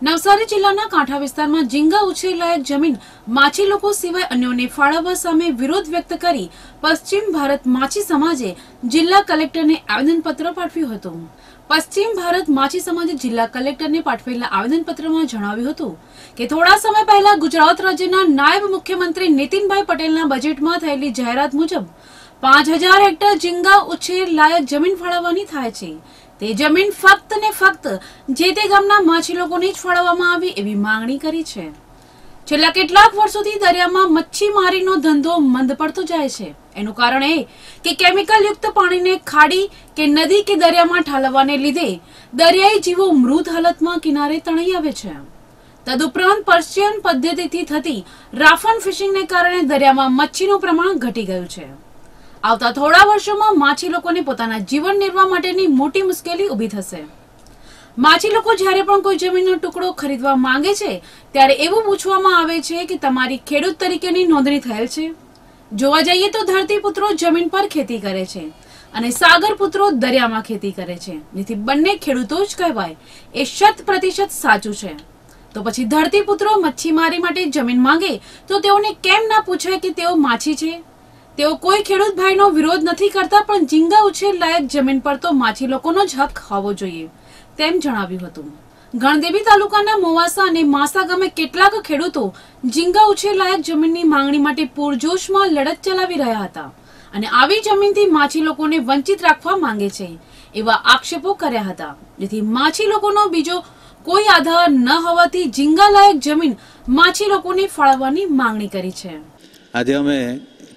નવસારી જિલ્લાના કાંઠા વિસ્તારમાં જિંગા ઉછેર લાયક જમીન માછી લોકો સિવાય અન્યોને ફાળવવા સામે વિરોધ વ્યક્ત કરી પશ્ચિમ ભારત માછી સમાજે જિલ્લા કલેક્ટરને આવેદનપત્ર પાઠવ્યું હતું. પશ્ચિમ ભારત માછી સમાજે જિલ્લા કલેક્ટરને પાઠવેલા આવેદનપત્રમાં જણાવ્યું હતું કે થોડા સમય પહેલા ગુજરાત રાજ્યના નાયબ મુખ્યમંત્રી નીતિનભાઈ પટેલના બજેટમાં થયેલી જાહેરાત મુજબ પાંચ હજાર હેક્ટર ઝીંગા ઉછેર લાયક જમીન ફાળવવાની થાય છે. તે જમીન ફક્ત ને ફક્ત જે તે ગામના માછી લોકોને જ ફાળવવામાં આવે એવી માંગણી કરી છે. છેલ્લા કેટલાક વર્ષોથી દરિયામાં મચ્છીમારીનો ધંધો મંદ પડતો જાય છે. એનું કારણ એ કે કેમિકલ યુક્ત પાણીને ખાડી કે નદી કે દરિયામાં ઠાલવવાને લીધે દરિયાઈ જીવો મૃત હાલતમાં કિનારે તણાઈ આવે છે. તદુપરાંત પર્શિયન પદ્ધતિથી થતી રાફન ફિશિંગને કારણે દરિયામાં મચ્છીનું પ્રમાણ ઘટી ગયું છે. આવતા થોડા વર્ષોમાં માછી લોકોને પોતાના જીવન નિર્વાહ માટેની મોટી મુશ્કેલી ઊભી થશે. માછી લોકો જ્યારે પણ કોઈ જમીનનો ટુકડો ખરીદવા માંગે છે, ત્યારે એવું પૂછવામાં આવે છે કે તમારી ખેડૂત તરીકેની નોંધણી થયેલ છે. જોવા જઈએ તો ધરતીપુત્રો જમીન પર ખેતી કરે છે અને સાગર પુત્રો દરિયામાં ખેતી કરે છે. જેથી બંને ખેડૂતો જ કહેવાય, એ શત પ્રતિશત સાચું છે. તો પછી ધરતીપુત્રો મચ્છીમારી માટે જમીન માંગે, તો તેઓને કેમ ના પૂછાય કે તેઓ માછી છે? તેઓ કોઈ ખેડૂત ભાઈનો વિરોધ નથી કરતા, પણ ઝીંગા ઉછેર લાયક જમીન પર તો માછી લોકોનો જ હક હોવો જોઈએ, તેમ જણાવ્યું હતું. ગણદેવી તાલુકાના મોવાસા અને માસા ગામે કેટલાક ખેડૂતો ઝીંગા ઉછેર લાયક જમીનની માંગણી માટે પૂરજોશમાં લડત ચલાવી રહ્યા હતા અને આવી જમીનથી માછી લોકોને વંચિત રાખવા માંગે છે, એવા આક્ષેપો કર્યા હતા. જેથી માછી લોકોનો બીજો કોઈ આધાર ન હોવાથી ઝીંગા લાયક જમીન માછી લોકોને ફાળવવાની માંગણી કરી છે. આજે અમે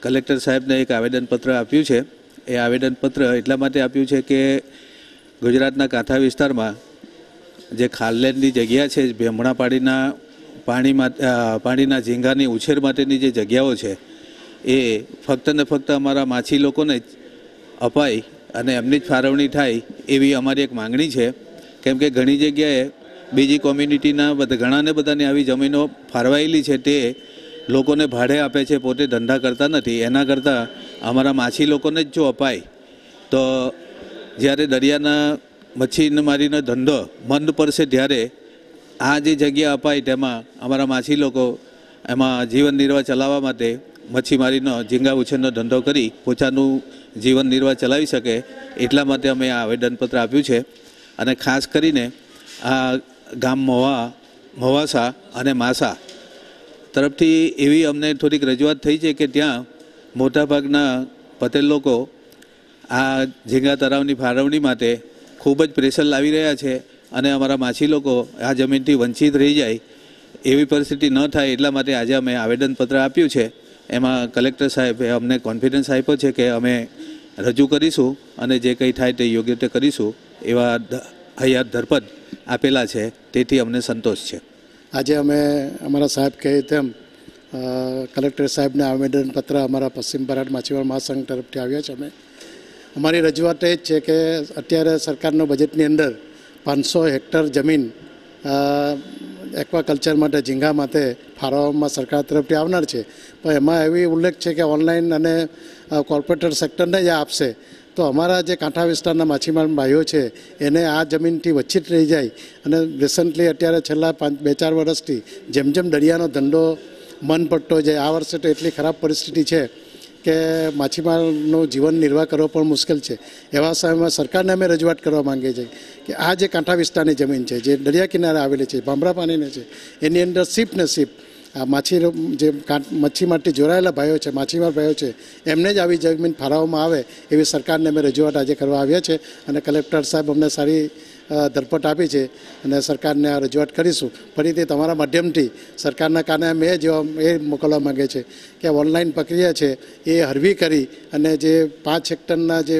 કલેક્ટર સાહેબને એક આવેદનપત્ર આપ્યું છે. એ આવેદનપત્ર એટલા માટે આપ્યું છે કે ગુજરાતના કાંઠા વિસ્તારમાં જે ખાલલેનની જગ્યા છે ભેમણા પાણીના પાણીમાં પાણીના ઝીંગાની ઉછેર માટેની જે જગ્યાઓ છે, એ ફક્ત ને ફક્ત અમારા માછી લોકોને જ અપાય અને એમની જ ફાળવણી થાય એવી અમારી એક માંગણી છે. કેમ કે ઘણી જગ્યાએ બીજી કોમ્યુનિટીના બધા, ઘણાને બધાની આવી જમીનો ફાળવાયેલી છે તે લોકોને ભાડે આપે છે, પોતે ધંધા કરતા નથી. એના કરતાં અમારા માછી લોકોને જ જો અપાય, તો જ્યારે દરિયાના મચ્છીમારીનો ધંધો મંદ પડશે ત્યારે આ જે જગ્યા અપાય તેમાં અમારા માછી લોકો એમાં જીવન નિર્વાહ ચલાવવા માટે મચ્છીમારીનો ઝીંગા ઉછેરનો ધંધો કરી પોતાનું જીવન નિર્વાહ ચલાવી શકે એટલા માટે અમે આ આવેદનપત્ર આપ્યું છે. અને ખાસ કરીને આ ગામ મોવા, મોવાસા અને માસા તરફથી એવી અમને થોડીક રજૂઆત થઈ છે કે ત્યાં મોટાભાગના પટેલ લોકો આ ઝીંગા તળાવની ફાળવણી માટે ખૂબ જ પ્રેશર લાવી રહ્યા છે અને અમારા માછી લોકો આ જમીનથી વંચિત રહી જાય એવી પરિસ્થિતિ ન થાય એટલા માટે આજે અમે આવેદનપત્ર આપ્યું છે. એમાં કલેક્ટર સાહેબે અમને કોન્ફિડન્સ આપ્યો છે કે અમે રજૂ કરીશું અને જે કંઈ થાય તે યોગ્ય રીતે કરીશું એવા હયાત ધરપત આપેલા છે તેથી અમને સંતોષ છે. આજે અમે અમારા સાહેબ કહે તેમ કલેક્ટર સાહેબને આવેદનપત્ર અમારા પશ્ચિમ ભારત માછીમાર મહાસંઘ તરફથી આવ્યા છે અમે. અમારી રજૂઆત એ જ છે કે અત્યારે સરકારના બજેટની અંદર પાંચસો હેક્ટર જમીન એક્વાકલ્ચર માટે ઝીંગા માટે ફાળવવામાં સરકાર તરફથી આવનાર છે. પણ એમાં એવી ઉલ્લેખ છે કે ઓનલાઈન અને કોર્પોરેટર સેક્ટરને જ આપશે. તો અમારા જે કાંઠા વિસ્તારના માછીમાર ભાઈઓ છે, એને આ જમીનથી વચ્ચિત રહી જાય અને રિસન્ટલી અત્યારે છેલ્લા પાંચ, બે ચાર વર્ષથી જેમ જેમ દરિયાનો ધંધો મન પડતો જાય, આ વર્ષે તો એટલી ખરાબ પરિસ્થિતિ છે કે માછીમારનું જીવન નિર્વાહ કરવો પણ મુશ્કેલ છે. એવા સમયમાં સરકારને અમે રજૂઆત કરવા માંગીએ છીએ કે આ જે કાંઠા વિસ્તારની જમીન છે, જે દરિયા કિનારે આવેલી છે, ભાંભરા પાણીને છે, એની અંદર સીપ ને સીપ આ માછી જે મચ્છી માટે જોડાયેલા ભાઈઓ છે, માછીમાર ભાઈઓ છે, એમને જ આવી જમીન ફાળવવામાં આવે એવી સરકારને અમે રજૂઆત આજે કરવા આવ્યા છે અને કલેક્ટર સાહેબ અમને સારી ધરપટ આપી છે અને સરકારને આ રજૂઆત કરીશું. ફરીથી તમારા માધ્યમથી સરકારના કારણે અમે એ જવાબ એ મોકલવા માગે છે કે ઓનલાઈન પ્રક્રિયા છે એ હરવી કરી અને જે પાંચ હેક્ટરના જે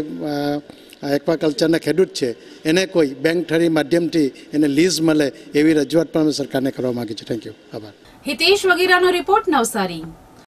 એક્વાકલ્ચરના ખેડૂત છે, એને કોઈ બેંક ઠરી માધ્યમથી એને લીઝ મળે એવી રજૂઆત પણ અમે સરકારને કરવા માગીએ છીએ. Thank you. આભાર. હિતેશ વગેરાનો રિપોર્ટ નવસારી.